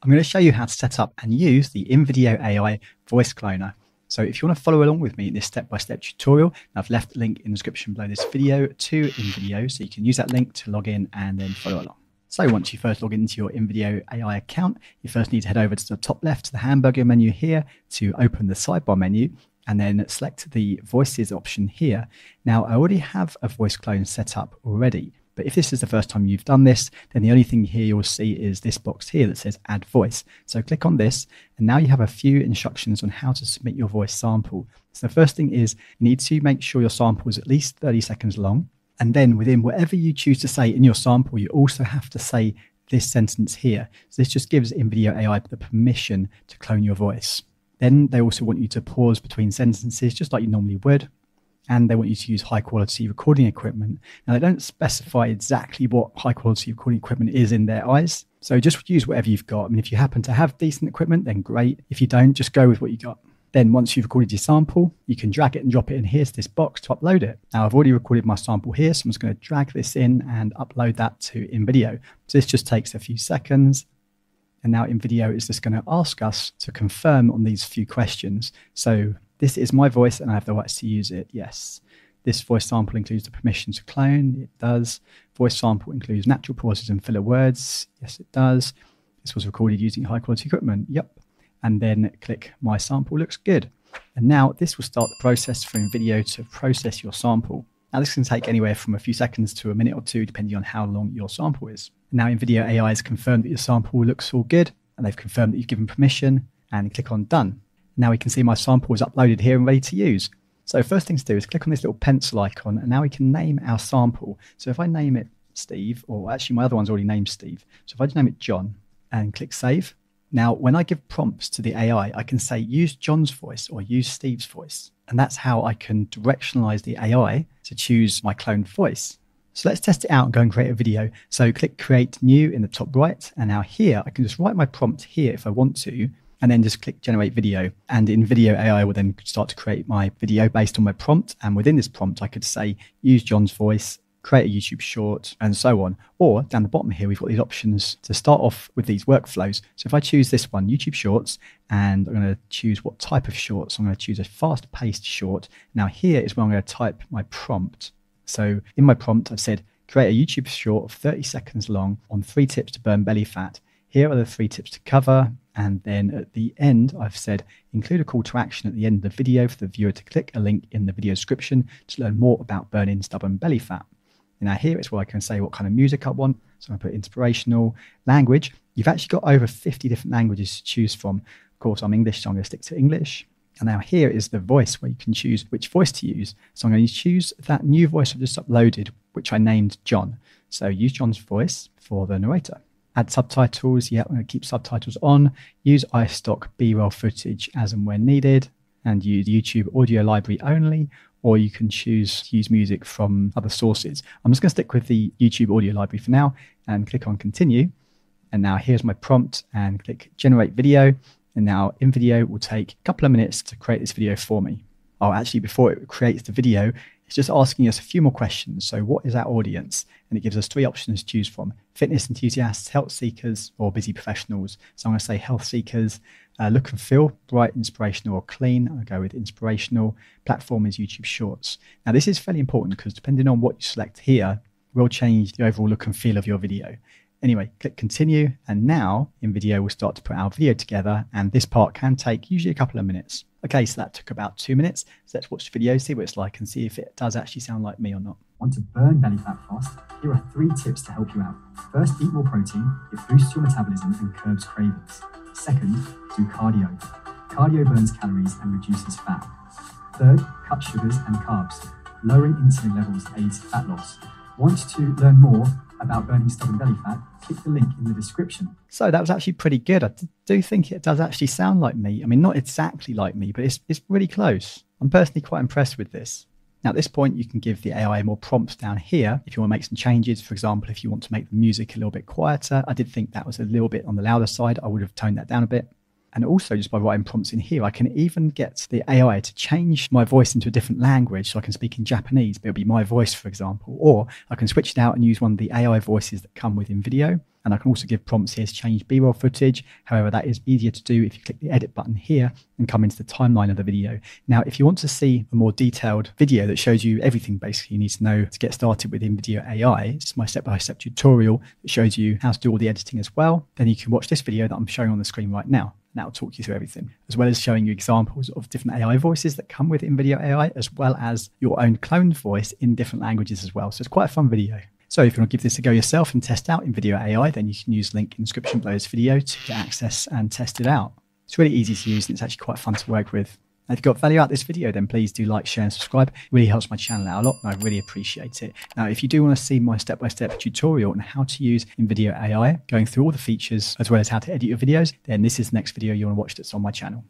I'm going to show you how to set up and use the InVideo AI voice cloner. So if you want to follow along with me in this step-by-step tutorial, I've left a link in the description below this video to InVideo, so you can use that link to log in and then follow along. So once you first log into your InVideo AI account, you first need to head over to the top left to the hamburger menu here to open the sidebar menu and then select the voices option here. Now I already have a voice clone set up already, but if this is the first time you've done this, then the only thing here you'll see is this box here that says add voice. So click on this, and now you have a few instructions on how to submit your voice sample. So the first thing is you need to make sure your sample is at least 30 seconds long. And then within whatever you choose to say in your sample, you also have to say this sentence here. So this just gives InVideo AI the permission to clone your voice. Then they also want you to pause between sentences, just like you normally would and they want you to use high quality recording equipment. Now, they don't specify exactly what high quality recording equipment is in their eyes. So just use whatever you've got. I mean, if you happen to have decent equipment, then great. If you don't, just go with what you got. Then once you've recorded your sample, you can drag it and drop it in here to this box to upload it. Now I've already recorded my sample here, so I'm just going to drag this in and upload that to InVideo. So this just takes a few seconds. And now InVideo is just going to ask us to confirm on these few questions. So this is my voice and I have the rights to use it. Yes. This voice sample includes the permission to clone. It does. Voice sample includes natural pauses and filler words. Yes, it does. This was recorded using high quality equipment. Yep. And then click my sample looks good. And now this will start the process for InVideo to process your sample. Now this can take anywhere from a few seconds to a minute or two, depending on how long your sample is. Now InVideo AI has confirmed that your sample looks all good, and they've confirmed that you've given permission, and click on done. Now we can see my sample is uploaded here and ready to use. So first thing to do is click on this little pencil icon and now we can name our sample. So if I name it Steve, or actually my other one's already named Steve. So if I just name it John and click save. Now, when I give prompts to the AI, I can say use John's voice or use Steve's voice. And that's how I can directionalize the AI to choose my cloned voice. So let's test it out and go and create a video. So click create new in the top right. And now here, I can just write my prompt here if I want to and then just click generate video. And InVideo AI will then start to create my video based on my prompt. And within this prompt, I could say use John's voice, create a YouTube short, and so on. Or down the bottom here, we've got these options to start off with these workflows. So if I choose this one, YouTube Shorts, and I'm going to choose what type of shorts, I'm going to choose a fast paced short. Now, here is where I'm going to type my prompt. So in my prompt, I've said create a YouTube short of 30 seconds long on three tips to burn belly fat. Here are the three tips to cover. And then at the end, I've said include a call to action at the end of the video for the viewer to click a link in the video description to learn more about burning stubborn belly fat. And now here is where I can say what kind of music I want. So I put inspirational language. You've actually got over 50 different languages to choose from. Of course, I'm English, so I'm going to stick to English. And now here is the voice where you can choose which voice to use. So I'm going to choose that new voice I've just uploaded, which I named John. So use John's voice for the narrator add subtitles. Yeah, I'm going to keep subtitles on. Use iStock B-roll footage as and when needed, and use YouTube audio library only. Or you can choose to use music from other sources. I'm just going to stick with the YouTube audio library for now and click on continue. And now here's my prompt and click generate video. And now InVideo will take a couple of minutes to create this video for me. Oh, actually, before it creates the video, it's just asking us a few more questions. So, what is our audience? And it gives us three options to choose from fitness enthusiasts, health seekers, or busy professionals. So, I'm going to say health seekers, uh, look and feel, bright, inspirational, or clean. I'll go with inspirational. Platform is YouTube Shorts. Now, this is fairly important because depending on what you select here, will change the overall look and feel of your video. Anyway, click continue, and now InVideo will start to put our video together, and this part can take usually a couple of minutes. Okay, so that took about two minutes. So let's watch the video, see what it's like, and see if it does actually sound like me or not. Want to burn belly fat fast? Here are three tips to help you out. First, eat more protein. It boosts your metabolism and curbs cravings. Second, do cardio. Cardio burns calories and reduces fat. Third, cut sugars and carbs. Lowering insulin levels aids fat loss. Want to learn more about burning stubborn belly fat, click the link in the description. So that was actually pretty good. I do think it does actually sound like me. I mean, not exactly like me, but it's, it's really close. I'm personally quite impressed with this. Now, at this point, you can give the AI more prompts down here if you want to make some changes. For example, if you want to make the music a little bit quieter, I did think that was a little bit on the louder side. I would have toned that down a bit. And also, just by writing prompts in here, I can even get the AI to change my voice into a different language. So I can speak in Japanese, but it'll be my voice, for example. Or I can switch it out and use one of the AI voices that come with InVideo. And I can also give prompts here to change B-roll footage. However, that is easier to do if you click the edit button here and come into the timeline of the video. Now, if you want to see a more detailed video that shows you everything basically you need to know to get started with InVideo AI, it's my step-by-step tutorial that shows you how to do all the editing as well. Then you can watch this video that I'm showing on the screen right now. Will talk you through everything, as well as showing you examples of different AI voices that come with InVideo AI, as well as your own cloned voice in different languages as well. So it's quite a fun video. So if you want to give this a go yourself and test out InVideo AI, then you can use link in the description below this video to access and test it out. It's really easy to use and it's actually quite fun to work with. And if you got value out this video, then please do like, share, and subscribe. It really helps my channel out a lot, and I really appreciate it. Now, if you do want to see my step-by-step -step tutorial on how to use InVideo AI, going through all the features, as well as how to edit your videos, then this is the next video you want to watch that's on my channel.